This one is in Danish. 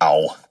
Au.